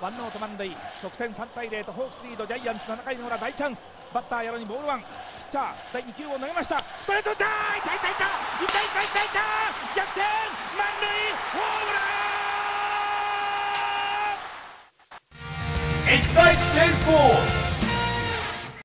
ワンアウト満塁。得点3対0とホークスリードジャイアンツ7回の裏大チャンス。バッターやろにボールワン。ピッチャー第2球を投げました。ストレート打ったいたいたいたいたいたいたいた逆転満塁ホームランエキサイテン